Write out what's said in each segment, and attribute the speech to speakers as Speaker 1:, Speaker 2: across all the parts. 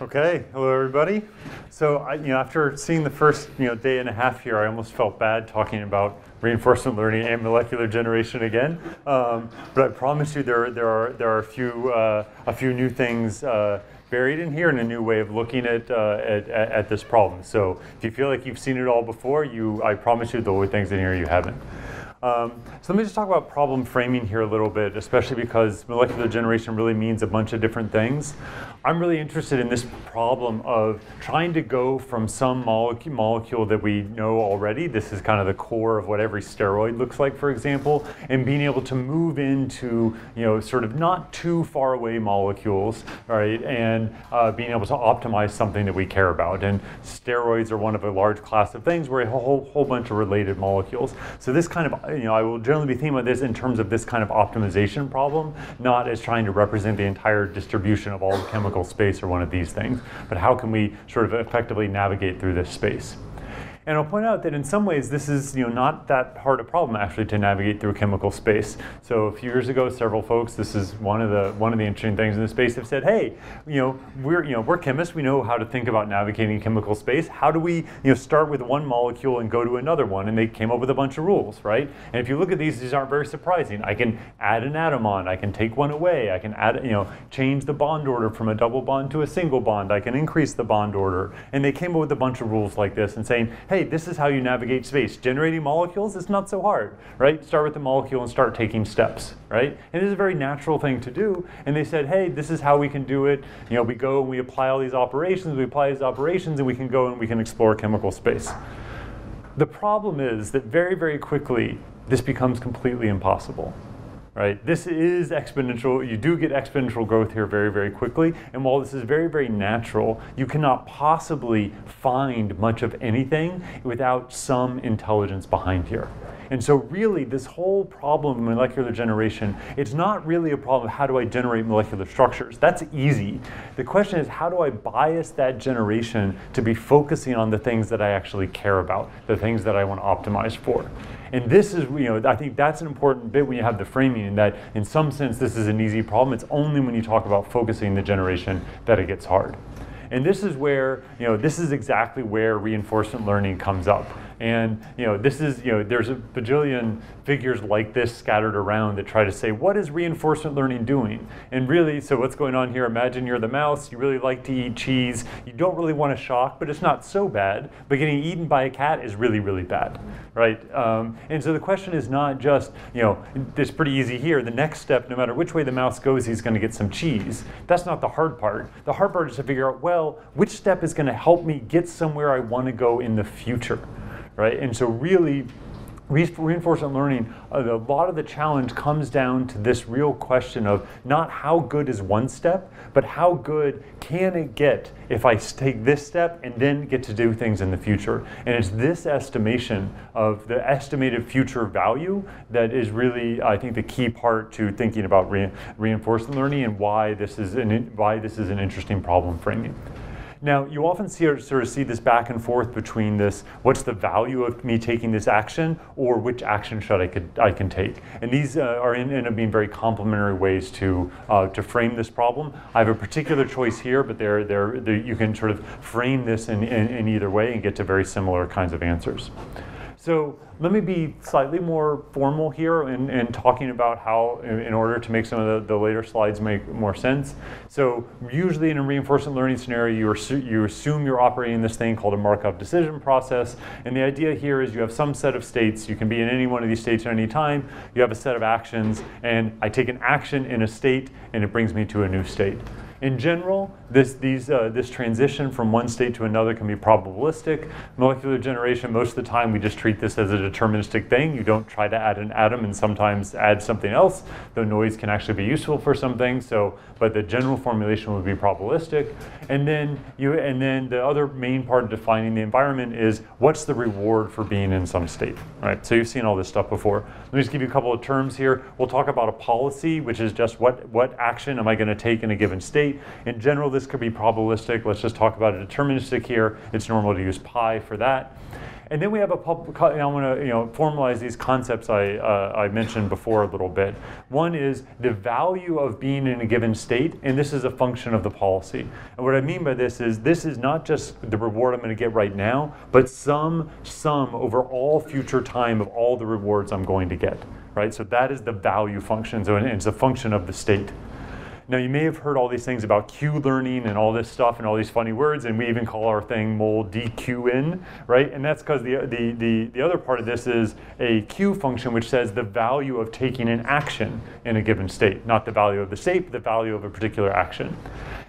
Speaker 1: Okay, hello everybody. So, I, you know, after seeing the first, you know, day and a half here, I almost felt bad talking about reinforcement learning and molecular generation again. Um, but I promise you, there, there are there are a few uh, a few new things. Uh, buried in here and a new way of looking at, uh, at, at, this problem. So if you feel like you've seen it all before, you, I promise you there'll be things in here you haven't. Um, so let me just talk about problem framing here a little bit, especially because molecular generation really means a bunch of different things. I'm really interested in this problem of trying to go from some molecule, molecule that we know already, this is kind of the core of what every steroid looks like, for example, and being able to move into, you know, sort of not too far away molecules, right, and uh, being able to optimize something that we care about. And steroids are one of a large class of things where a whole, whole bunch of related molecules. So this kind of, you know, I will generally be thinking about this in terms of this kind of optimization problem, not as trying to represent the entire distribution of all the chemical space or one of these things, but how can we sort of effectively navigate through this space? And I'll point out that in some ways this is you know not that hard a problem actually to navigate through chemical space. So a few years ago, several folks, this is one of the one of the interesting things in the space, have said, hey, you know we're you know we're chemists, we know how to think about navigating chemical space. How do we you know start with one molecule and go to another one? And they came up with a bunch of rules, right? And if you look at these, these aren't very surprising. I can add an atom on, I can take one away, I can add you know change the bond order from a double bond to a single bond, I can increase the bond order. And they came up with a bunch of rules like this and saying, hey hey, this is how you navigate space. Generating molecules is not so hard, right? Start with the molecule and start taking steps, right? And it's a very natural thing to do. And they said, hey, this is how we can do it. You know, we go and we apply all these operations, we apply these operations, and we can go and we can explore chemical space. The problem is that very, very quickly, this becomes completely impossible right? This is exponential. You do get exponential growth here very, very quickly. And while this is very, very natural, you cannot possibly find much of anything without some intelligence behind here. And so really this whole problem of molecular generation, it's not really a problem of how do I generate molecular structures. That's easy. The question is how do I bias that generation to be focusing on the things that I actually care about, the things that I want to optimize for. And mm-hmm. this is, you know, I think that's an important bit when you have the framing in that in some sense this is an easy problem. It's only when you talk about focusing the generation that it gets hard. And this is where, you know, this is exactly where reinforcement learning comes up. And you know, this is you know, there's a bajillion figures like this scattered around that try to say what is reinforcement learning doing? And really, so what's going on here? Imagine you're the mouse. You really like to eat cheese. You don't really want to shock, but it's not so bad. But getting eaten by a cat is really really bad, right? Um, and so the question is not just you know, it's pretty easy here. The next step, no matter which way the mouse goes, he's going to get some cheese. That's not the hard part. The hard part is to figure out well, which step is going to help me get somewhere I want to go in the future right? And so really, reinforcement learning, uh, a lot of the challenge comes down to this real question of not how good is one step, but how good can it get if I take this step and then get to do things in the future. And it's this estimation of the estimated future value that is really, I think, the key part to thinking about re reinforcement learning and why this is an, why this is an interesting problem framing. Now, you often see, sort of see this back and forth between this, what's the value of me taking this action, or which action should I, could, I can take. And these uh, are in, end up being very complementary ways to, uh, to frame this problem. I have a particular choice here, but they're, they're, they're you can sort of frame this in, in, in either way and get to very similar kinds of answers. So let me be slightly more formal here in, in talking about how, in, in order to make some of the, the, later slides make more sense. So usually in a reinforcement learning scenario, you, you assume you're operating this thing called a Markov decision process. And the idea here is you have some set of states. You can be in any one of these states at any time. You have a set of actions, and I take an action in a state, and it brings me to a new state. In general, this, these, uh, this transition from one state to another can be probabilistic. Molecular generation, most of the time we just treat this as a deterministic thing. You don't try to add an atom and sometimes add something else, though noise can actually be useful for something. So, but the general formulation would be probabilistic. And then, you, and then the other main part of defining the environment is what's the reward for being in some state, right? So you've seen all this stuff before. Let me just give you a couple of terms here. We'll talk about a policy, which is just what, what action am I going to take in a given state state. In general, this could be probabilistic. Let's just talk about a deterministic here. It's normal to use pi for that. And then we have a public, I want to you know, formalize these concepts I, uh, I mentioned before a little bit. One is the value of being in a given state, and this is a function of the policy. And what I mean by this is this is not just the reward I'm going to get right now, but some sum over all future time of all the rewards I'm going to get. Right? So that is the value function. So it's a function of the state. Now, you may have heard all these things about Q learning and all this stuff and all these funny words, and we even call our thing mole DQN, right? And that's because the, the, the, the other part of this is a Q function which says the value of taking an action in a given state, not the value of the state, but the value of a particular action.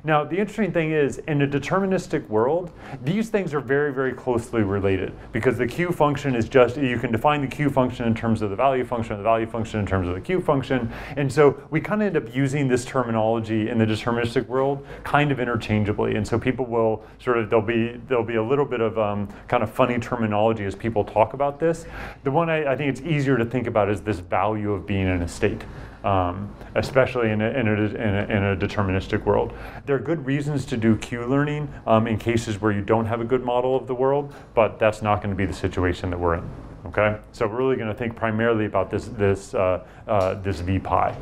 Speaker 1: Now, the interesting thing is, in a deterministic world, these things are very, very closely related because the Q function is just, you can define the Q function in terms of the value function, the value function in terms of the Q function. And so we kind of end up using this terminology in the deterministic world kind of interchangeably. And so people will sort of, there'll be, there'll be a little bit of um, kind of funny terminology as people talk about this. The one I, I think it's easier to think about is this value of being in a state um, especially in a, in, a, in, a, in a, deterministic world. There are good reasons to do Q learning um, in cases where you don't have a good model of the world, but that's not going to be the situation that we're in. Okay, so we're really going to think primarily about this this uh, uh, this V pi.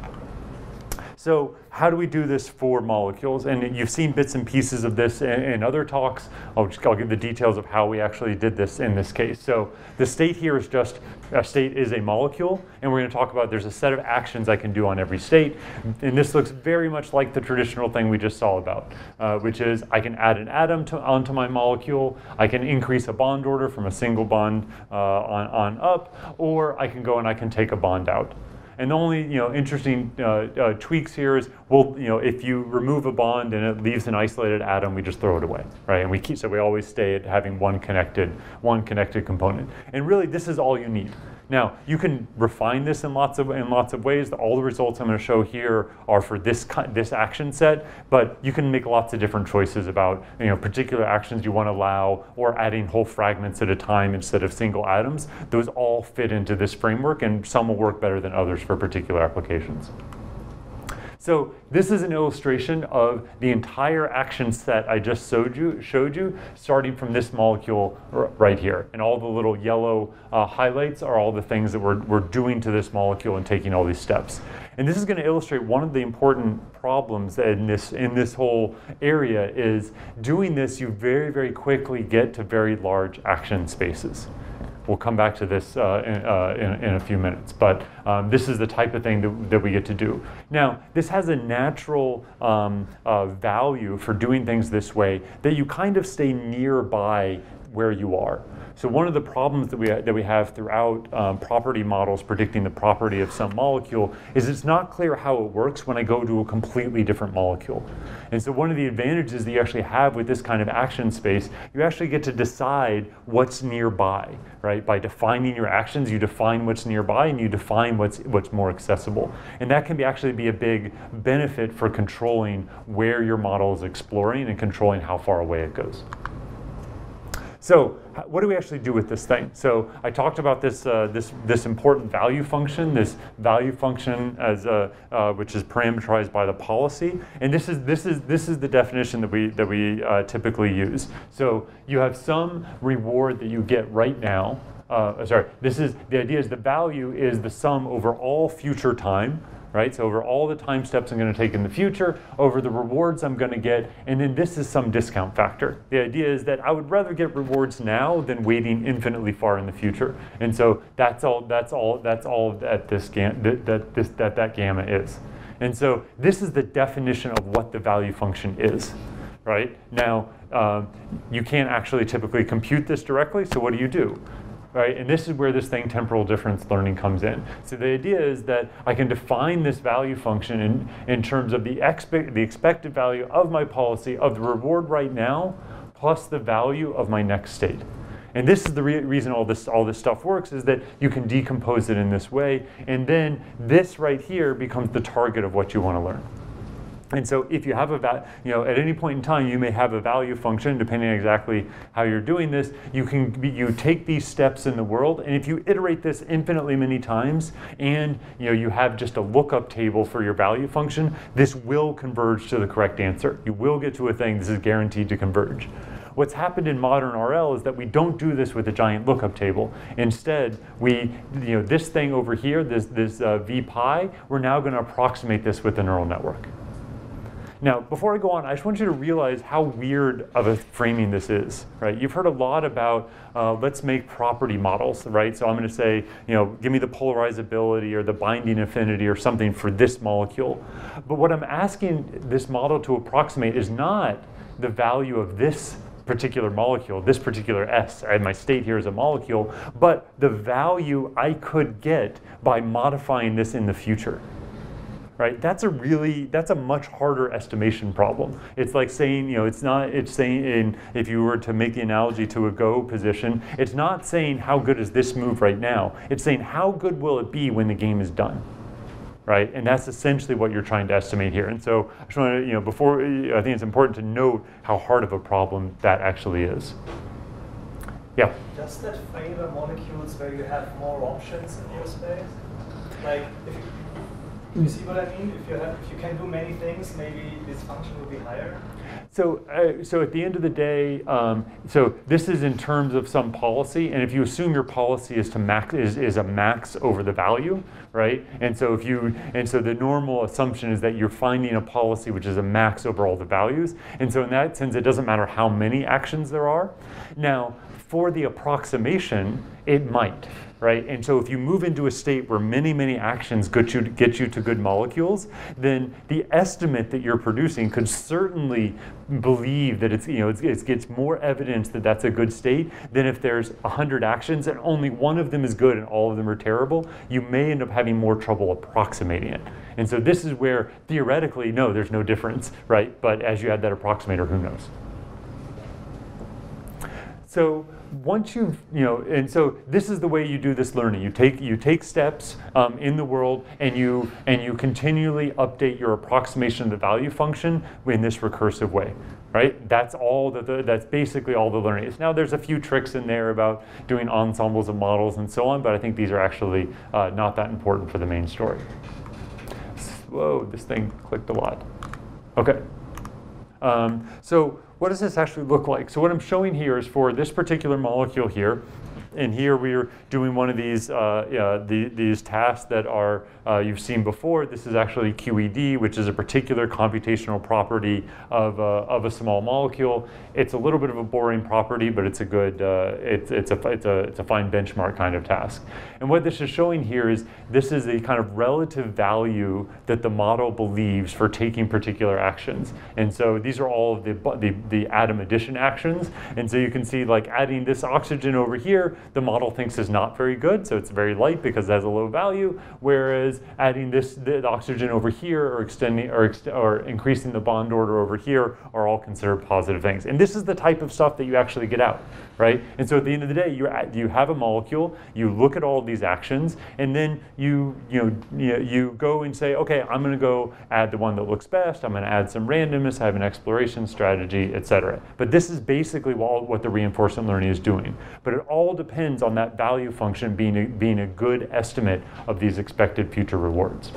Speaker 1: So how do we do this for molecules? And you've seen bits and pieces of this in, in other talks. I'll just I'll give the details of how we actually did this in this case. So the state here is just a state is a molecule, and we're going to talk about there's a set of actions I can do on every state. And this looks very much like the traditional thing we just saw about, uh, which is I can add an atom to, onto my molecule, I can increase a bond order from a single bond uh, on, on up, or I can go and I can take a bond out. And the only you know interesting uh, uh, tweaks here is well you know if you remove a bond and it leaves an isolated atom, we just throw it away, right? And we keep so we always stay at having one connected one connected component. And really, this is all you need. Now, you can refine this in lots of in lots of ways. All the results I'm going to show here are for this this action set, but you can make lots of different choices about you know particular actions you want to allow or adding whole fragments at a time instead of single atoms. Those all fit into this framework, and some will work better than others for particular applications. So this is an illustration of the entire action set I just showed you, showed you starting from this molecule right here. And all the little yellow uh, highlights are all the things that we're, we're doing to this molecule and taking all these steps. And this is going to illustrate one of the important problems in this, in this whole area is doing this, you very, very quickly get to very large action spaces. We'll come back to this uh, in, uh, in, in, a few minutes, but um, this is the type of thing that, that we get to do. Now, this has a natural um, uh, value for doing things this way that you kind of stay nearby where you are. So one of the problems that we, that we have throughout um, property models predicting the property of some molecule is it's not clear how it works when I go to a completely different molecule. And so one of the advantages that you actually have with this kind of action space, you actually get to decide what's nearby, right? By defining your actions, you define what's nearby and you define what's, what's more accessible. And that can be actually be a big benefit for controlling where your model is exploring and controlling how far away it goes. So what do we actually do with this thing? So I talked about this, uh, this, this important value function, this value function as a, uh, which is parameterized by the policy. And this is, this is, this is the definition that we, that we uh, typically use. So you have some reward that you get right now. Uh, sorry, this is, the idea is the value is the sum over all future time right? So over all the time steps I'm going to take in the future, over the rewards I'm going to get, and then this is some discount factor. The idea is that I would rather get rewards now than waiting infinitely far in the future. And so that's all that's all that's all that this that, that this that that gamma is. And so this is the definition of what the value function is, right? Now, um, you can't actually typically compute this directly, so what do you do? Right? And this is where this thing temporal difference learning comes in. So the idea is that I can define this value function in, in terms of the, expect, the expected value of my policy of the reward right now plus the value of my next state. And this is the re reason all this, all this stuff works is that you can decompose it in this way. And then this right here becomes the target of what you want to learn. And so if you have a, you know, at any point in time, you may have a value function, depending on exactly how you're doing this. You can, you take these steps in the world, and if you iterate this infinitely many times, and you know, you have just a lookup table for your value function, this will converge to the correct answer. You will get to a thing, this is guaranteed to converge. what's happened in modern RL is that we don't do this with a giant lookup table. Instead, we, you know, this thing over here, this, this uh, v pi, we're now going to approximate this with a neural network. Now, before I go on, I just want you to realize how weird of a framing this is, right? You've heard a lot about uh, let's make property models, right? So I'm going to say, you know, give me the polarizability or the binding affinity or something for this molecule. But what I'm asking this model to approximate is not the value of this particular molecule, this particular S, and my state here is a molecule, but the value I could get by modifying this in the future right? That's a really, that's a much harder estimation problem. It's like saying, you know, it's not, it's saying, in, if you were to make the analogy to a Go position, it's not saying how good is this move right now. It's saying how good will it be when the game is done, right? And that's essentially what you're trying to estimate here. And so I just want to, you know, before, I think it's important to note how hard of a problem that actually is. Yeah?
Speaker 2: Does that favor molecules where you have more options in your space? Like, if you, you see what I mean? If you, have, if you can do many things, maybe this function will be higher.
Speaker 1: So, uh, so at the end of the day, um, so this is in terms of some policy, and if you assume your policy is to max is, is a max over the value, right? And so if you and so the normal assumption is that you're finding a policy which is a max over all the values, and so in that sense, it doesn't matter how many actions there are. Now, for the approximation, it might, right? And so if you move into a state where many, many actions get you, get you to good molecules, then the estimate that you're producing could certainly believe that it's, you know, it's, it gets more evidence that that's a good state than if there's 100 actions and only one of them is good and all of them are terrible. You may end up having more trouble approximating it. And so this is where theoretically, no, there's no difference, right? But as you add that approximator, who knows? So once you've, you know, and so this is the way you do this learning. You take, you take steps um, in the world and you, and you continually update your approximation of the value function in this recursive way, right? That's all that the, that's basically all the learning is. Now there's a few tricks in there about doing ensembles of models and so on, but I think these are actually uh, not that important for the main story. Whoa, this thing clicked a lot. Okay. Um, so what does this actually look like? So what I'm showing here is for this particular molecule here, and here we're doing one of these, uh, the, these tasks that are uh, you've seen before. This is actually QED, which is a particular computational property of, uh, of a small molecule. It's a little bit of a boring property, but it's a good, uh, it's, it's, a, it's, a, it's a fine benchmark kind of task. And what this is showing here is this is a kind of relative value that the model believes for taking particular actions. And so these are all of the, the, the atom addition actions. And so you can see like adding this oxygen over here, the model thinks is not very good. So it's very light because it has a low value. Whereas adding this the oxygen over here or extending or, ext or increasing the bond order over here are all considered positive things. And this is the type of stuff that you actually get out, right? And so at the end of the day, you you have a molecule, you look at all these actions, and then you you know you, go and say, okay, I'm going to go add the one that looks best. I'm going to add some randomness, I have an exploration strategy, etc. But this is basically what, the reinforcement learning is doing. But it all depends on that value function being a, being a good estimate of these expected future rewards.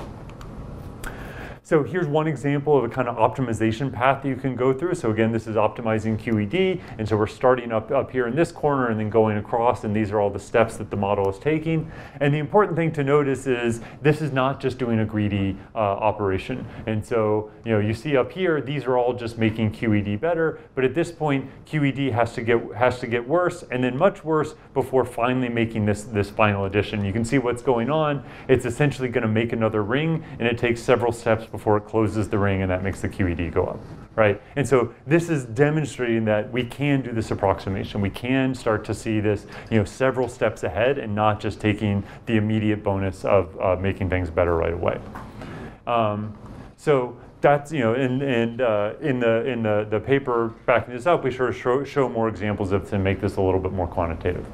Speaker 1: So here's one example of a kind of optimization path that you can go through. So again, this is optimizing QED. And so we're starting up, up here in this corner and then going across. And these are all the steps that the model is taking. And the important thing to notice is this is not just doing a greedy uh, operation. And so you know, you see up here, these are all just making QED better. But at this point, QED has to get, has to get worse and then much worse before finally making this, this final addition. You can see what's going on. It's essentially going to make another ring. And it takes several steps before before it closes the ring and that makes the QED go up, right? And so this is demonstrating that we can do this approximation. We can start to see this, you know, several steps ahead and not just taking the immediate bonus of uh, making things better right away. Um, so that's you know in, in, uh, in the in the, the paper backing this up we sort of show, show more examples of to make this a little bit more quantitative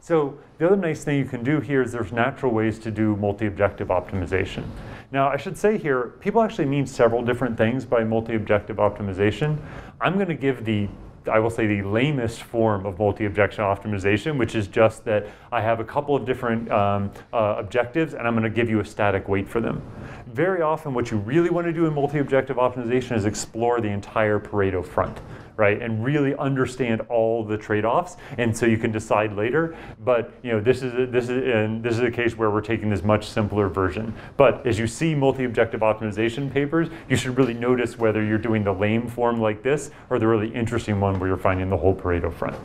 Speaker 1: so the other nice thing you can do here is there's natural ways to do multi-objective optimization now, I should say here, people actually mean several different things by multi-objective optimization. I'm going to give the I will say the lamest form of multi-objection optimization, which is just that I have a couple of different um, uh, objectives and I'm going to give you a static weight for them. Very often what you really want to do in multi-objective optimization is explore the entire Pareto front right? And really understand all the trade-offs, and so you can decide later. But you know, this is a, this is and this is a case where we're taking this much simpler version. But as you see multi-objective optimization papers, you should really notice whether you're doing the lame form like this or the really interesting one where you're finding the whole Pareto front.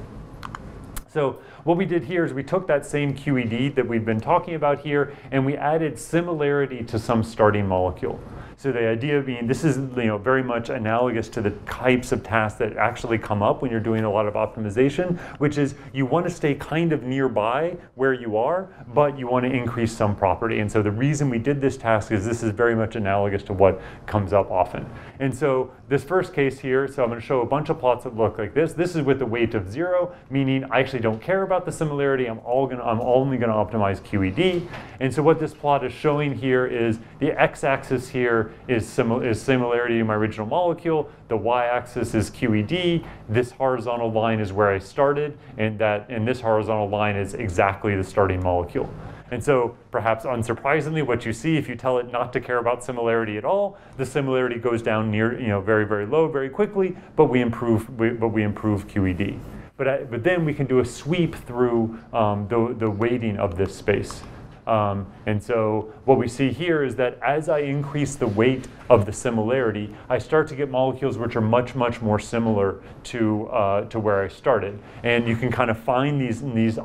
Speaker 1: So what we did here is we took that same QED that we've been talking about here and we added similarity to some starting molecule. So the idea being this is you know very much analogous to the types of tasks that actually come up when you're doing a lot of optimization, which is you want to stay kind of nearby where you are, but you want to increase some property. And so the reason we did this task is this is very much analogous to what comes up often. And so this first case here, so I'm going to show a bunch of plots that look like this. This is with the weight of zero, meaning I actually don't care about the similarity. I'm all going I'm only going to optimize QED. And so what this plot is showing here is the x-axis here is, simil is similarity to my original molecule. The y-axis is QED. This horizontal line is where I started, and that and this horizontal line is exactly the starting molecule. And so, perhaps unsurprisingly, what you see if you tell it not to care about similarity at all, the similarity goes down near, you know, very, very low very quickly, but we improve, we, but we improve QED. But, I, but then we can do a sweep through um, the, the weighting of this space. Um, and so what we see here is that as I increase the weight of the similarity, I start to get molecules which are much, much more similar to, uh, to where I started. And you can kind of find these, these,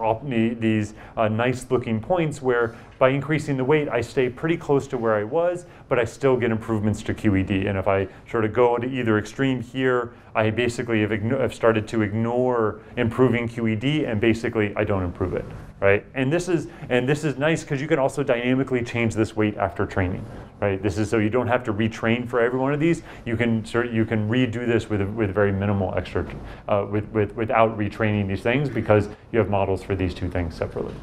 Speaker 1: these uh, nice looking points where by increasing the weight, I stay pretty close to where I was, but I still get improvements to QED. And if I sort of go to either extreme here, I basically have, have started to ignore improving QED and basically I don't improve it right? And this is and this is nice because you can also dynamically change this weight after training, right? This is so you don't have to retrain for every one of these. You can sort you can redo this with with very minimal extra, uh, with, with without retraining these things because you have models for these two things separately.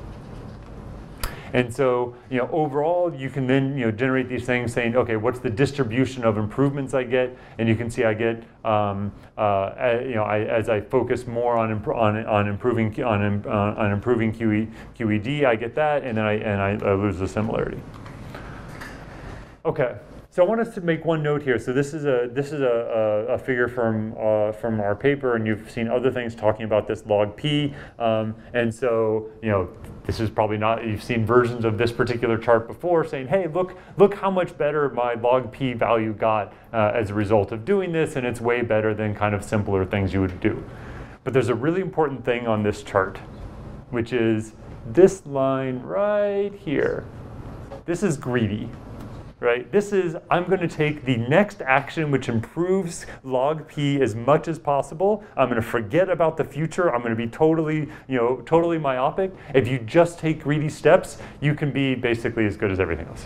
Speaker 1: And so, you know, overall, you can then, you know, generate these things saying, okay, what's the distribution of improvements I get? And you can see I get, um, uh, you know, I, as I focus more on, on, on improving on, uh, on improving QE, QED, I get that, and then I and I, I lose the similarity. Okay. So I want us to make one note here. So this is a this is a, a, a figure from uh, from our paper, and you've seen other things talking about this log p. Um, and so you know this is probably not you've seen versions of this particular chart before, saying, hey, look look how much better my log p value got uh, as a result of doing this, and it's way better than kind of simpler things you would do. But there's a really important thing on this chart, which is this line right here. This is greedy right? This is, I'm going to take the next action which improves log p as much as possible. I'm going to forget about the future. I'm going to be totally, you know, totally myopic. If you just take greedy steps, you can be basically as good as everything else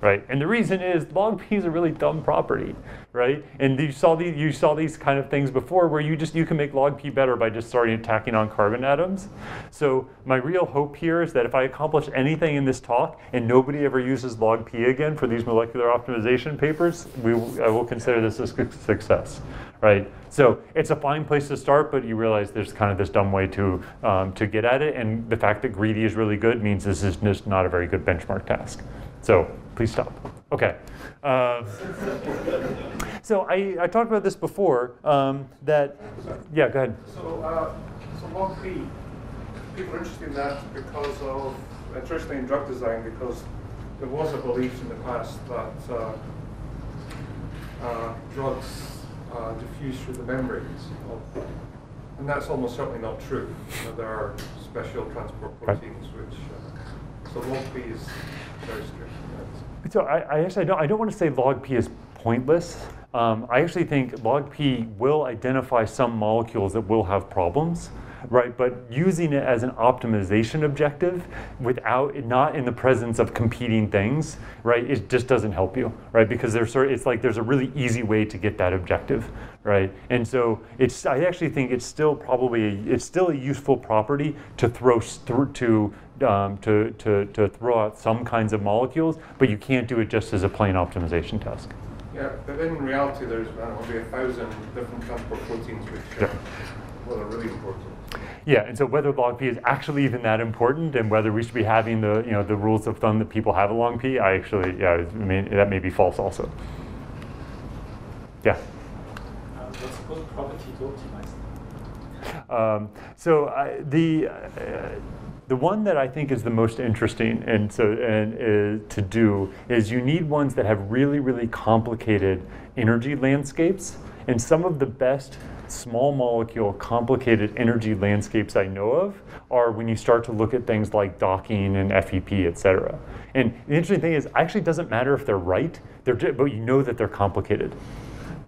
Speaker 1: right? And the reason is log p is a really dumb property, right? And you saw these you saw these kind of things before where you just you can make log p better by just starting attacking on carbon atoms. So my real hope here is that if I accomplish anything in this talk and nobody ever uses log p again for these molecular optimization papers, we I will consider this a success, right? So it's a fine place to start, but you realize there's kind of this dumb way to um, to get at it, and the fact that greedy is really good means this is just not a very good benchmark task. So please stop. Okay. Uh, so I, I talked about this before, um, that, yeah, go ahead.
Speaker 3: So, uh, so log P, people are interested in that because of, interested in drug design because there was a belief in the past that uh, uh, drugs uh, diffuse through the membranes. Of, and that's almost certainly not true. You know, there are special transport proteins right. which, uh, so log P is very strict.
Speaker 1: So I, I, actually don't, I don't want to say log P is pointless. Um, I actually think log P will identify some molecules that will have problems, right? But using it as an optimization objective without not in the presence of competing things, right? It just doesn't help you, right? Because there's sort of, it's like there's a really easy way to get that objective, right? And so it's I actually think it's still probably a, it's still a useful property to throw through to um, to, to, to throw out some kinds of molecules, but you can't do it just as a plain optimization task.
Speaker 3: Yeah, but in reality, there's probably a thousand different transport proteins which uh, yeah. well, are really important.
Speaker 1: Yeah, and so whether log p is actually even that important, and whether we should be having the you know the rules of thumb that people have along p, I actually yeah, I mean, that may be false also. Yeah.
Speaker 2: Uh, let's suppose property to optimize?
Speaker 1: Um, so I, the uh, the one that I think is the most interesting and so and uh, to do is you need ones that have really really complicated energy landscapes and some of the best small molecule complicated energy landscapes I know of are when you start to look at things like docking and FEP, et cetera. And the interesting thing is, actually doesn't matter if they're right, they're, but you know that they're complicated,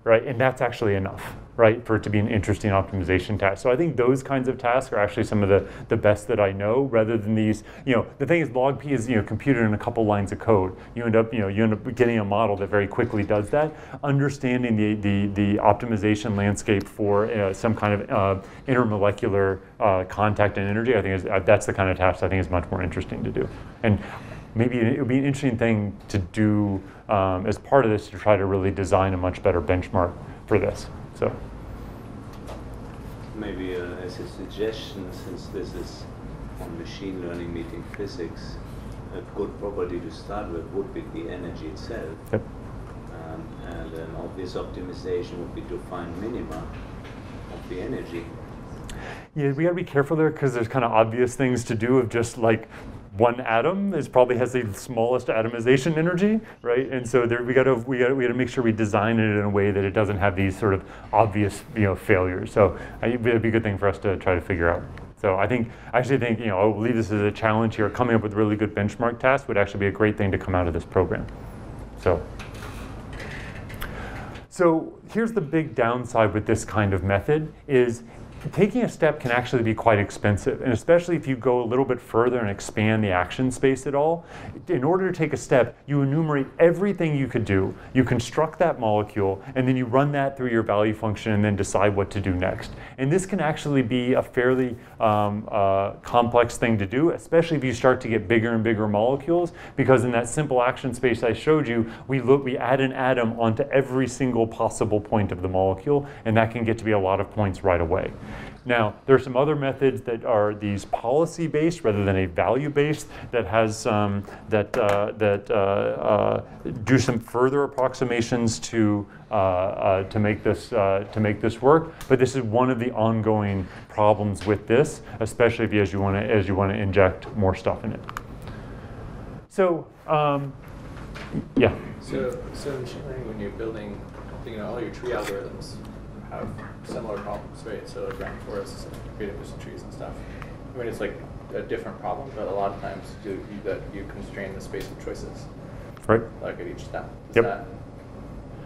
Speaker 1: right? And that's actually enough right, for it to be an interesting optimization task. So I think those kinds of tasks are actually some of the, the best that I know rather than these, you know, the thing is log P is, you know, computed in a couple lines of code. You end up, you know, you end up getting a model that very quickly does that. Understanding the, the, the optimization landscape for uh, some kind of uh, intermolecular uh, contact and energy, I think is, uh, that's the kind of task I think is much more interesting to do. And maybe it would be an interesting thing to do um, as part of this to try to really design a much better benchmark for this. So
Speaker 4: maybe uh, as a suggestion, since this is on machine learning meeting physics, a good property to start with would be the energy itself.
Speaker 1: Yep.
Speaker 4: Um, and an obvious optimization would be to find minima of the energy.
Speaker 1: Yeah, we gotta be careful there because there's kind of obvious things to do of just like one atom is probably has the smallest atomization energy, right? And so there we gotta we gotta we gotta make sure we design it in a way that it doesn't have these sort of obvious you know failures. So I, it'd be a good thing for us to try to figure out. So I think I actually think you know I believe this as a challenge here. Coming up with really good benchmark tasks would actually be a great thing to come out of this program. So. So here's the big downside with this kind of method is taking a step can actually be quite expensive, and especially if you go a little bit further and expand the action space at all. In order to take a step, you enumerate everything you could do, you construct that molecule, and then you run that through your value function and then decide what to do next. And this can actually be a fairly um, uh, complex thing to do, especially if you start to get bigger and bigger molecules, because in that simple action space I showed you, we look, we add an atom onto every single possible point of the molecule, and that can get to be a lot of points right away. Now, there are some other methods that are these policy-based rather than a value-based that has um, that uh, that uh, uh, do some further approximations to uh, uh, to make this uh, to make this work. But this is one of the ongoing problems with this, especially if you, as you want to as you want to inject more stuff in it. So, um, yeah.
Speaker 5: So, so in machine learning, when you're building, you know, all your tree algorithms have similar problems, right? So like ground forests and efficient trees and stuff. I mean, it's like a different problem, but a lot of times you, you, that you constrain the space of choices.
Speaker 1: Right.
Speaker 5: Like at each step. Is
Speaker 1: Yep.
Speaker 5: that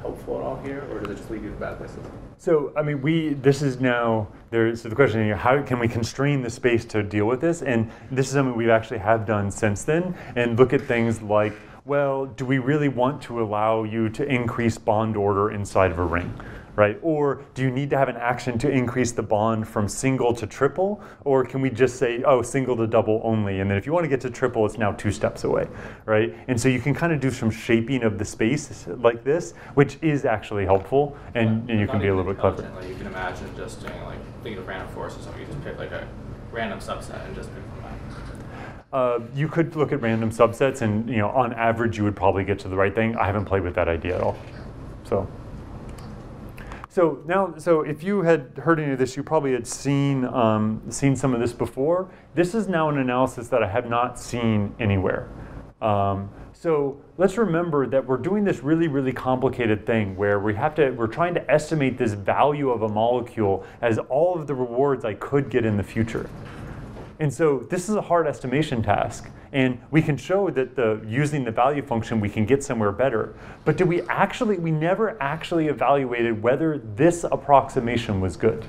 Speaker 5: helpful at all here, or does it just lead you to bad places?
Speaker 1: So, I mean, we, this is now, there's, so the question here, how can we constrain the space to deal with this? And this is something we actually have done since then, and look at things like, well, do we really want to allow you to increase bond order inside of a ring? Right? Or do you need to have an action to increase the bond from single to triple? Or can we just say, oh, single to double only? And then if you want to get to triple, it's now two steps away, right? And so you can kind of do some shaping of the space like this, which is actually helpful, and, and you can be a little bit clever.
Speaker 5: intelligently, You can imagine just doing like, thinking of random or something, you just pick like a random subset and just pick from that.
Speaker 1: Uh, you could look at random subsets, and you know, on average, you would probably get to the right thing. I haven't played with that idea at all, so. So now, so if you had heard any of this, you probably had seen um, seen some of this before. This is now an analysis that I have not seen anywhere. Um, so let's remember that we're doing this really, really complicated thing where we have to, we're trying to estimate this value of a molecule as all of the rewards I could get in the future. And so this is a hard estimation task. And we can show that the, using the value function, we can get somewhere better. But did we actually, we never actually evaluated whether this approximation was good.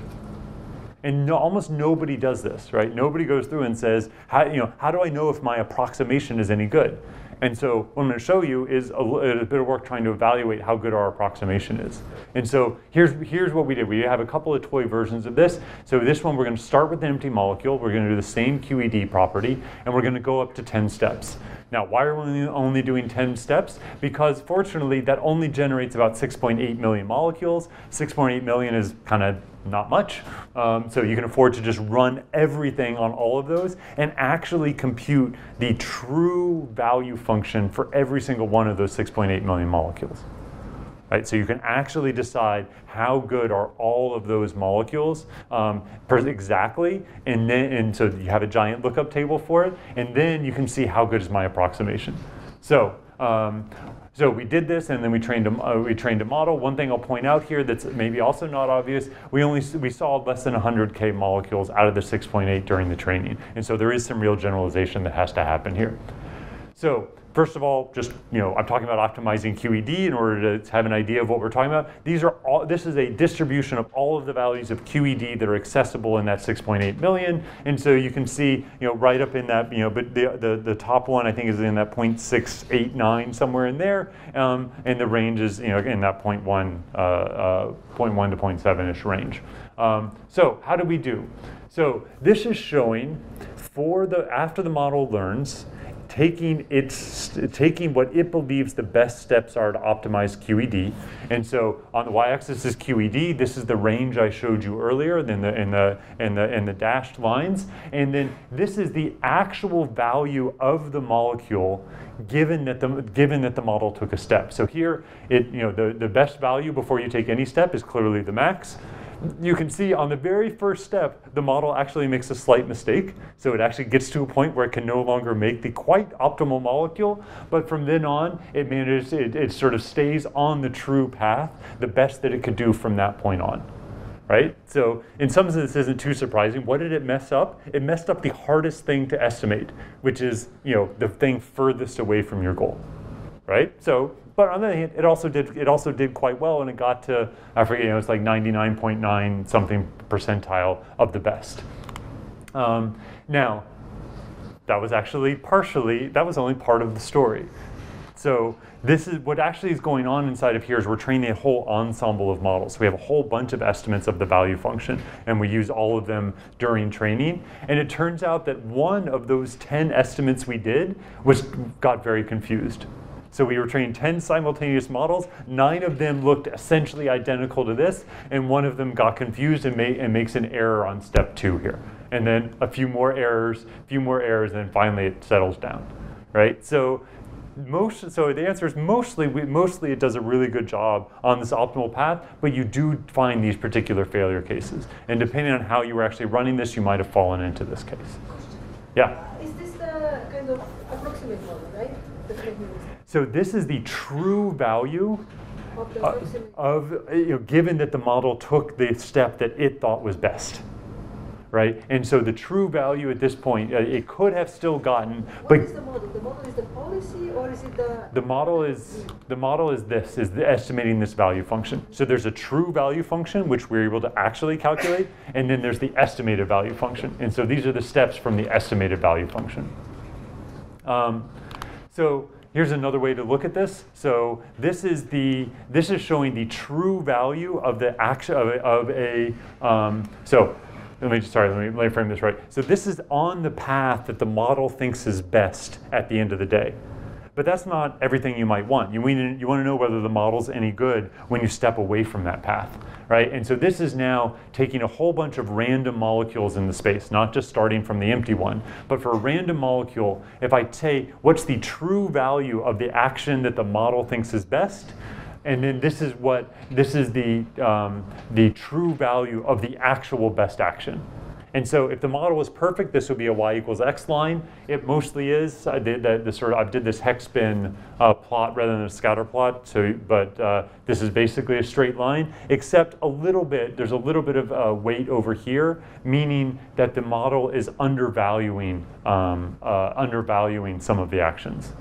Speaker 1: And no, almost nobody does this, right? Nobody goes through and says, how, you know, how do I know if my approximation is any good? And so what I'm going to show you is a, a, bit of work trying to evaluate how good our approximation is. And so here's, here's what we did. We have a couple of toy versions of this. So this one, we're going to start with an empty molecule. We're going to do the same QED property, and we're going to go up to 10 steps. Now, why are we only doing 10 steps? Because fortunately, that only generates about 6.8 million molecules. 6.8 million is kind of not much. Um, so you can afford to just run everything on all of those and actually compute the true value function for every single one of those 6.8 million molecules. right? So you can actually decide how good are all of those molecules um, exactly, and then and so you have a giant lookup table for it, and then you can see how good is my approximation. So. Um, so we did this, and then we trained a, uh, we trained a model. One thing I'll point out here that's maybe also not obvious: we only we saw less than 100k molecules out of the 6.8 during the training, and so there is some real generalization that has to happen here. So First of all, just, you know, I'm talking about optimizing QED in order to have an idea of what we're talking about. These are all, this is a distribution of all of the values of QED that are accessible in that 6.8 million. And so you can see, you know, right up in that, you know, but the, the, the top one I think is in that 0.689 somewhere in there. Um, and the range is, you know, in that 0.1, uh, uh, 0.1 to 0.7-ish range. Um, so how do we do? So this is showing for the, after the model learns, taking its taking what it believes the best steps are to optimize QED. And so on the y-axis is QED. This is the range I showed you earlier in the in the in the in the dashed lines. And then this is the actual value of the molecule given that the given that the model took a step. So here it you know the, the best value before you take any step is clearly the max you can see on the very first step, the model actually makes a slight mistake. So it actually gets to a point where it can no longer make the quite optimal molecule. But from then on, it manages, it, it sort of stays on the true path, the best that it could do from that point on. Right? So in some sense, this isn't too surprising. What did it mess up? It messed up the hardest thing to estimate, which is, you know, the thing furthest away from your goal. Right? So but on the other hand, it also did it also did quite well, and it got to I forget you know it's like 99.9 something percentile of the best. Um, now, that was actually partially that was only part of the story. So this is what actually is going on inside of here is we're training a whole ensemble of models. We have a whole bunch of estimates of the value function, and we use all of them during training. And it turns out that one of those 10 estimates we did was got very confused. So we were training 10 simultaneous models. Nine of them looked essentially identical to this, and one of them got confused and, and makes an error on step two here. And then a few more errors, a few more errors, and then finally it settles down, right? So most, so the answer is mostly, we, mostly it does a really good job on this optimal path, but you do find these particular failure cases. And depending on how you were actually running this, you might have fallen into this case. Yeah?
Speaker 6: Is this the kind of approximate model?
Speaker 1: So this is the true value uh, of, you know, given that the model took the step that it thought was best. Right? And so the true value at this point, uh, it could have still gotten.
Speaker 6: What but is the model? The model is the policy or is it the.
Speaker 1: The model is, the model is this, is the estimating this value function. So there's a true value function, which we're able to actually calculate, and then there's the estimated value function. And so these are the steps from the estimated value function. Um, so Here's another way to look at this. So this is the this is showing the true value of the action of a, of a um, so let me just sorry let me, let me frame this right. So this is on the path that the model thinks is best at the end of the day. But that's not everything you might want. You, you want to know whether the model's any good when you step away from that path, right? And so this is now taking a whole bunch of random molecules in the space, not just starting from the empty one. But for a random molecule, if I take what's the true value of the action that the model thinks is best, and then this is what this is the um, the true value of the actual best action. And so if the model is perfect, this would be a y equals x line. It mostly is. I did the, the sort of, I did this hex bin uh, plot rather than a scatter plot. So, but uh, this is basically a straight line, except a little bit. There's a little bit of uh, weight over here, meaning that the model is undervaluing um, uh, undervaluing some of the actions.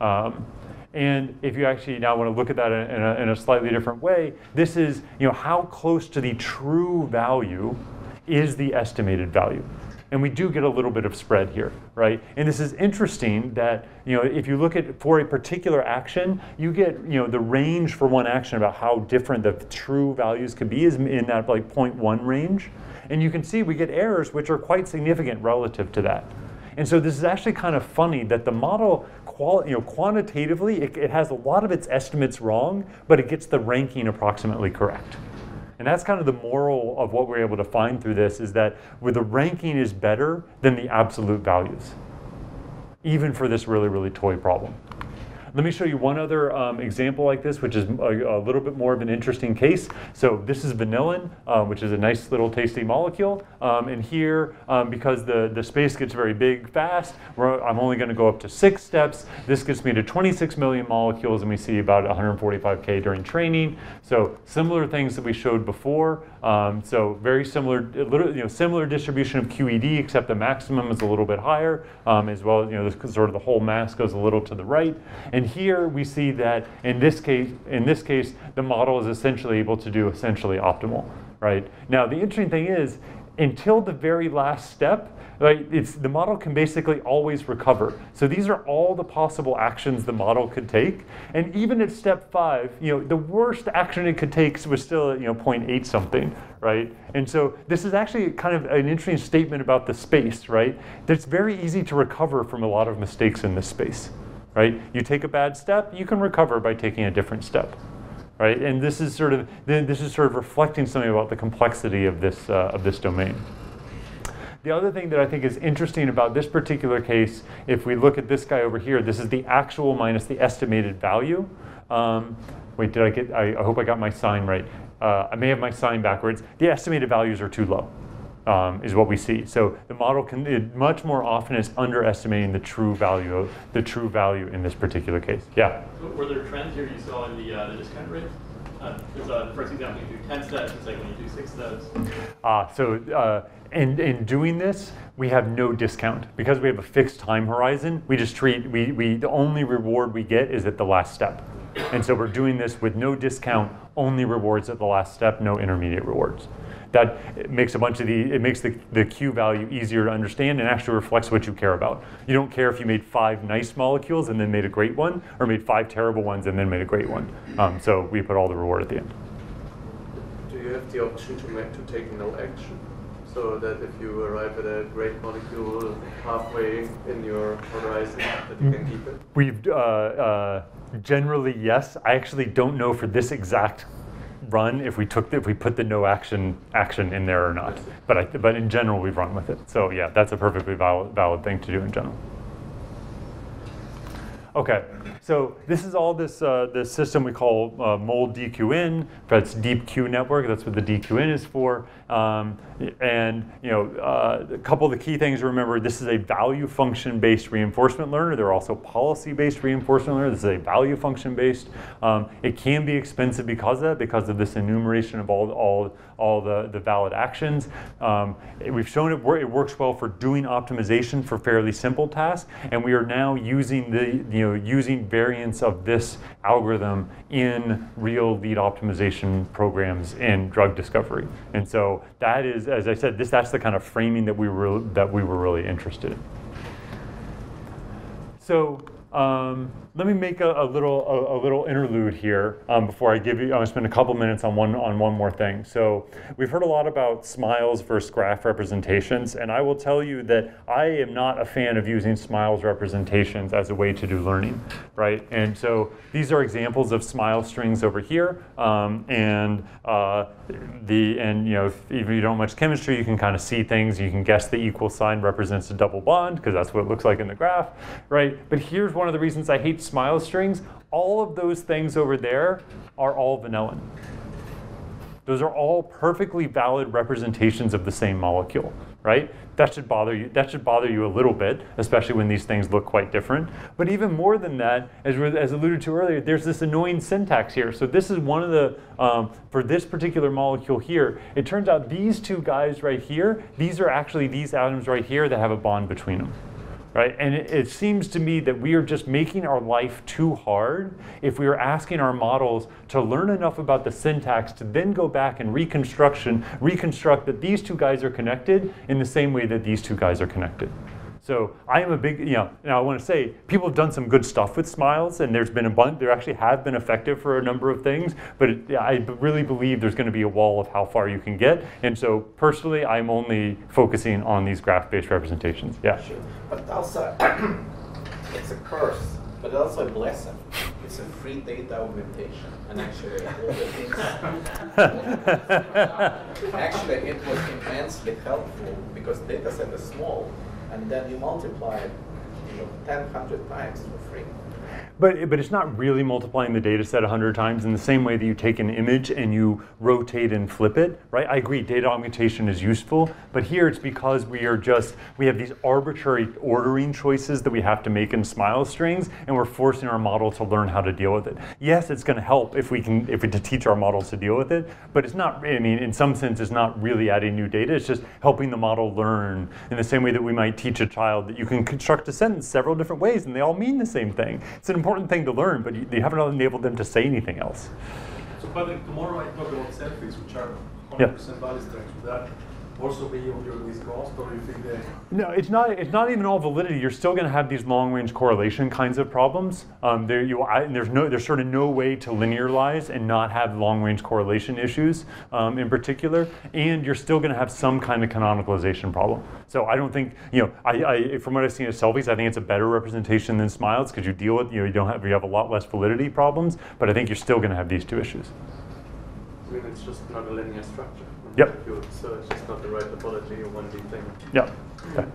Speaker 1: Um, and if you actually now want to look at that in a, in a, slightly different way, this is you know how close to the true value is the estimated value. And we do get a little bit of spread here, right? And this is interesting that, you know, if you look at for a particular action, you get, you know, the range for one action about how different the true values could be is in that like 0.1 range. And you can see we get errors which are quite significant relative to that. And so this is actually kind of funny that the model, you know, quantitatively, it, it has a lot of its estimates wrong, but it gets the ranking approximately correct. And that's kind of the moral of what we're able to find through this is that where the ranking is better than the absolute values, even for this really, really toy problem. Let me show you one other um, example like this, which is a, a, little bit more of an interesting case. So this is vanillin, uh, which is a nice little tasty molecule. Um, and here, um, because the, the space gets very big fast, I'm only going to go up to six steps. This gets me to 26 million molecules, and we see about 145K during training. So similar things that we showed before. Um, so very similar, you know, similar distribution of QED, except the maximum is a little bit higher, um, as well as, you know, this, sort of the whole mass goes a little to the right. And here we see that in this case, in this case, the model is essentially able to do essentially optimal, right? Now, the interesting thing is, until the very last step, right, it's, the model can basically always recover. So these are all the possible actions the model could take. And even at step five, you know, the worst action it could take was still you know, 0.8 something, right? And so this is actually kind of an interesting statement about the space, right? It's very easy to recover from a lot of mistakes in this space right? You take a bad step, you can recover by taking a different step, right? And this is sort of this is sort of reflecting something about the complexity of this uh, of this domain. The other thing that I think is interesting about this particular case, if we look at this guy over here, this is the actual minus the estimated value. Um, wait, did I get? I, I, hope I got my sign right. Uh, I may have my sign backwards. The estimated values are too low um, is what we see. So the model can it much more often is underestimating the true value of the true value in this particular case. Yeah.
Speaker 7: Were there trends here you saw in the, uh, the discount rate? Uh, there's a first example, you do 10 steps, it's like when you do six steps.
Speaker 1: Uh, so uh, in, in doing this, we have no discount. Because we have a fixed time horizon, we just treat, we, we, the only reward we get is at the last step. And so we're doing this with no discount, only rewards at the last step, no intermediate rewards that makes a bunch of the, it makes the, the Q value easier to understand and actually reflects what you care about. You don't care if you made five nice molecules and then made a great one, or made five terrible ones and then made a great one. Um, so we put all the reward at the end.
Speaker 8: Do you have the option to make to take no action? So that if you arrive at a great molecule halfway in your horizon, that you can keep it?
Speaker 1: We've uh, uh, generally yes. I actually don't know for this exact run if we took the, if we put the no action action in there or not. But I, but in general we've run with it. So yeah, that's a perfectly valid, valid thing to do in general. Okay, so this is all this uh, this system we call uh, MOLD DQN. That's Deep Q Network. That's what the DQN is for. Um, and you know, uh, a couple of the key things to remember: this is a value function-based reinforcement learner. There are also policy-based reinforcement learner. This is a value function-based. Um, it can be expensive because of that, because of this enumeration of all all all the, the valid actions. Um, we've shown it, it works well for doing optimization for fairly simple tasks, and we are now using the you know using variants of this algorithm in real lead optimization programs in drug discovery. And so that is, as I said, this that's the kind of framing that we were that we were really interested in. So um, let me make a, a little a, a, little interlude here um, before I give you. I'm to spend a couple minutes on one on one more thing. So we've heard a lot about smiles versus graph representations, and I will tell you that I am not a fan of using smiles representations as a way to do learning, right? And so these are examples of smile strings over here, um, and uh, the and you know if, if you don't much chemistry, you can kind of see things. You can guess the equal sign represents a double bond because that's what it looks like in the graph, right? But here's one of the reasons I hate smile strings, all of those things over there are all vanillin. Those are all perfectly valid representations of the same molecule, right? That should bother you. That should bother you a little bit, especially when these things look quite different. But even more than that, as, as alluded to earlier, there's this annoying syntax here. So this is one of the um, for this particular molecule here. It turns out these two guys right here, these are actually these atoms right here that have a bond between them right? And it, it, seems to me that we are just making our life too hard if we are asking our models to learn enough about the syntax to then go back and reconstruction, reconstruct that these two guys are connected in the same way that these two guys are connected. So I am a big, you know, now I want to say people have done some good stuff with smiles, and there's been a bunch, there actually have been effective for a number of things, but it, I really believe there's going to be a wall of how far you can get. And so personally, I'm only focusing on these graph-based representations. Yeah.
Speaker 9: Sure. But also, it's a curse, but also a blessing. It's a free data augmentation. And actually, all the things. actually, it was immensely helpful because data set is small and then you multiply it you know, 10, 100 times.
Speaker 1: But, but it's not really multiplying the data set 100 times in the same way that you take an image and you rotate and flip it, right? I agree, data augmentation is useful, but here it's because we are just, we have these arbitrary ordering choices that we have to make in smile strings, and we're forcing our model to learn how to deal with it. Yes, it's gonna help if we can, if we to teach our models to deal with it, but it's not, I mean, in some sense, it's not really adding new data, it's just helping the model learn in the same way that we might teach a child that you can construct a sentence several different ways and they all mean the same thing. It's an important thing to learn, but you, you haven't enabled them to say anything else.
Speaker 10: So, but tomorrow I talk about selfies, which are 100%
Speaker 1: Yeah.
Speaker 10: strengths. Would that also be on your list cost, or you think that?
Speaker 1: No, it's not. It's not even all validity. You're still going to have these long-range correlation kinds of problems. Um, there, you, I, and there's no, there's sort of no way to linearize and not have long-range correlation issues um, in particular. And you're still going to have some kind of canonicalization problem. So I don't think, you know, I, I from what I've seen of selfies, I think it's a better representation than smiles because you deal with, you know, you don't have, you have a lot less validity problems. But I think you're still going to have these two issues.
Speaker 8: I mean, it's just not a linear structure.
Speaker 1: Yep.
Speaker 8: So it's just not the right topology or 1D thing.
Speaker 1: Yeah. Okay.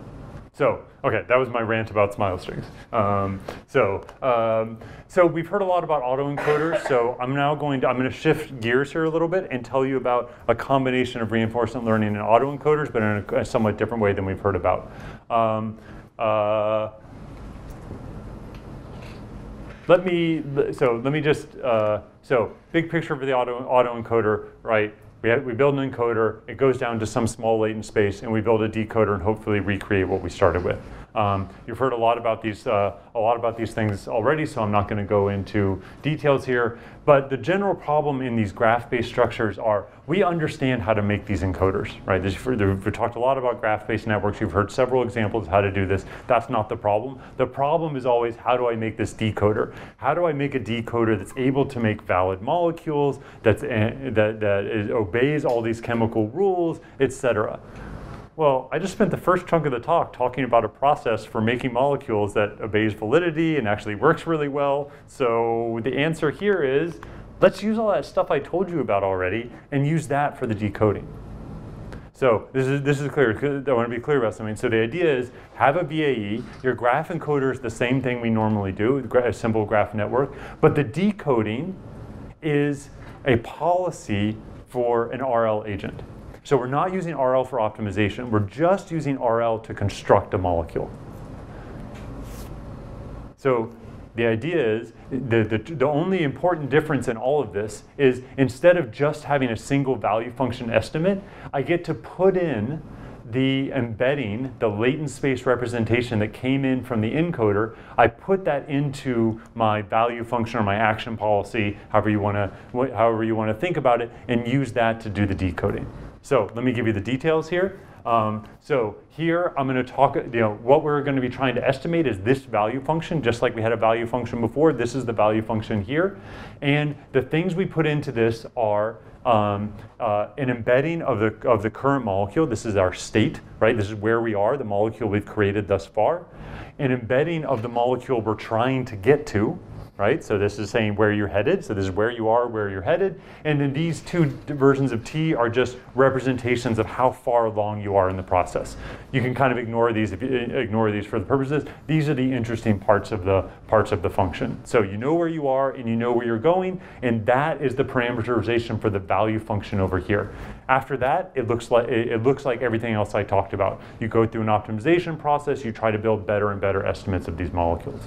Speaker 1: So, okay, that was my rant about smile strings. Um, so, um, so we've heard a lot about autoencoders. So I'm now going to I'm going to shift gears here a little bit and tell you about a combination of reinforcement learning and autoencoders, but in a, a somewhat different way than we've heard about. Um, uh, let me so let me just uh, so big picture for the auto autoencoder, right? We, have, we build an encoder, it goes down to some small latent space, and we build a decoder and hopefully recreate what we started with. Um, you've heard a lot about these, uh, a lot about these things already, so I'm not going to go into details here. But the general problem in these graph-based structures are we understand how to make these encoders, right? We've talked a lot about graph-based networks. You've heard several examples of how to do this. That's not the problem. The problem is always how do I make this decoder? How do I make a decoder that's able to make valid molecules, that's, uh, that, that is, obeys all these chemical rules, etc. Well, I just spent the first chunk of the talk talking about a process for making molecules that obeys validity and actually works really well. So the answer here is, let's use all that stuff I told you about already and use that for the decoding. So this is, this is clear, I want to be clear about something. So the idea is have a VAE, your graph encoder is the same thing we normally do, a simple graph network, but the decoding is a policy for an RL agent. So we're not using RL for optimization, we're just using RL to construct a molecule. So the idea is, the, the, the only important difference in all of this is instead of just having a single value function estimate, I get to put in the embedding, the latent space representation that came in from the encoder, I put that into my value function or my action policy, however you want to, however you want to think about it, and use that to do the decoding. So let me give you the details here. Um, so here I'm going to talk, you know, what we're going to be trying to estimate is this value function, just like we had a value function before, this is the value function here. And the things we put into this are um, uh, an embedding of the, of the current molecule. This is our state, right? This is where we are, the molecule we've created thus far. An embedding of the molecule we're trying to get to, right? So this is saying where you're headed. So this is where you are, where you're headed. And then these two versions of T are just representations of how far along you are in the process. You can kind of ignore these if you ignore these for the purposes. These are the interesting parts of the parts of the function. So you know where you are and you know where you're going, and that is the parameterization for the value function over here. After that, it looks like it looks like everything else I talked about. You go through an optimization process, you try to build better and better estimates of these molecules.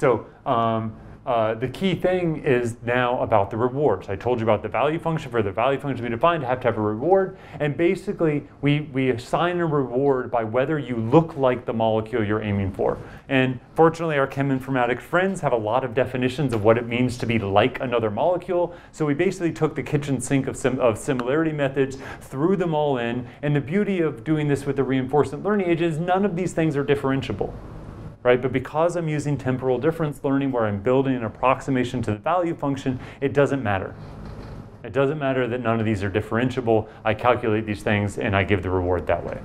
Speaker 1: So um, uh, the key thing is now about the rewards. I told you about the value function. For the value function to be defined, have to have a reward. And basically, we, we assign a reward by whether you look like the molecule you're aiming for. And fortunately, our chem informatics friends have a lot of definitions of what it means to be like another molecule. So we basically took the kitchen sink of, sim of similarity methods, threw them all in. And the beauty of doing this with the reinforcement learning agent is none of these things are differentiable right? But because I'm using temporal difference learning where I'm building an approximation to the value function, it doesn't matter. It doesn't matter that none of these are differentiable. I calculate these things and I give the reward that way.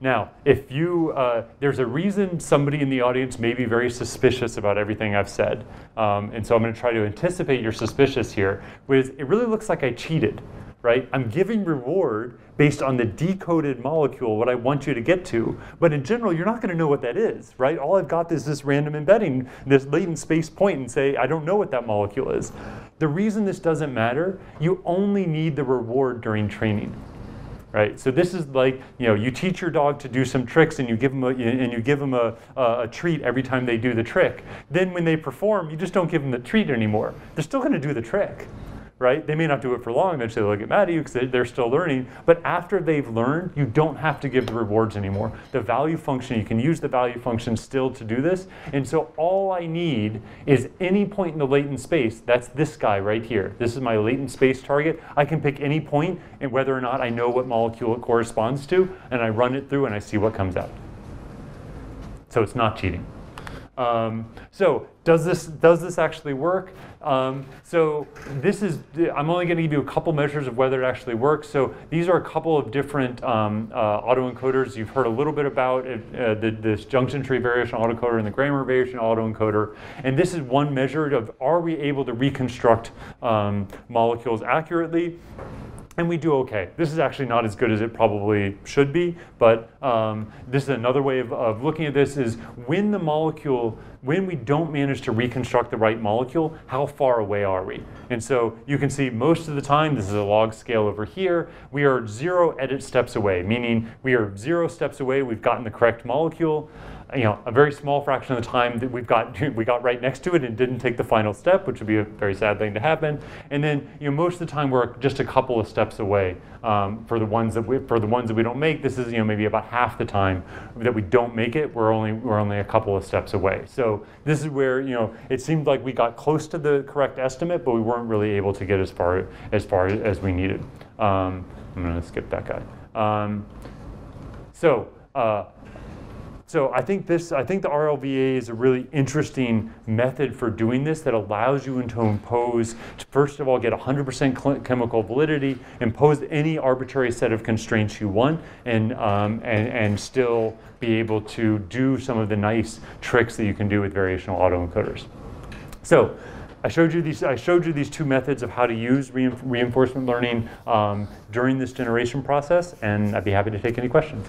Speaker 1: Now, if you, uh, there's a reason somebody in the audience may be very suspicious about everything I've said. Um, and so I'm going to try to anticipate your suspicious here, which it really looks like I cheated, right? I'm giving reward, based on the decoded molecule what I want you to get to. But in general, you're not going to know what that is, right? All I've got is this random embedding, this latent space point, and say, I don't know what that molecule is. The reason this doesn't matter, you only need the reward during training right? So this is like, you know, you teach your dog to do some tricks and you give them a, and you give them a, a, a treat every time they do the trick. Then when they perform, you just don't give them the treat anymore. They're still going to do the trick right? They may not do it for long, eventually they'll get mad at you because they're still learning. But after they've learned, you don't have to give the rewards anymore. The value function, you can use the value function still to do this. And so all I need is any point in the latent space, that's this guy right here. This is my latent space target. I can pick any point and whether or not I know what molecule it corresponds to, and I run it through and I see what comes out. So it's not cheating. Um, so does this, does this actually work? Um, so this is, I'm only going to give you a couple measures of whether it actually works. So these are a couple of different um, uh, autoencoders you've heard a little bit about, uh, the, this junction tree variation autoencoder and the grammar variation autoencoder. And this is one measure of are we able to reconstruct um, molecules accurately? And we do okay. This is actually not as good as it probably should be, but um, this is another way of, of, looking at this is when the molecule, when we don't manage to reconstruct the right molecule, how far away are we? And so you can see most of the time, this is a log scale over here, we are zero edit steps away, meaning we are zero steps away, we've gotten the correct molecule you know, a very small fraction of the time that we've got, we got right next to it and didn't take the final step, which would be a very sad thing to happen. And then, you know, most of the time we're just a couple of steps away um, for the ones that we, for the ones that we don't make. This is, you know, maybe about half the time that we don't make it. We're only, we're only a couple of steps away. So this is where, you know, it seemed like we got close to the correct estimate, but we weren't really able to get as far as far as we needed. Um, I'm going to skip that guy. Um, so. Uh, so I think this, I think the RLVA is a really interesting method for doing this that allows you to impose, to first of all, get 100% chemical validity, impose any arbitrary set of constraints you want, and, um, and, and still be able to do some of the nice tricks that you can do with variational autoencoders. So I showed you these. I showed you these two methods of how to use reinforcement learning um, during this generation process, and I'd be happy to take any questions.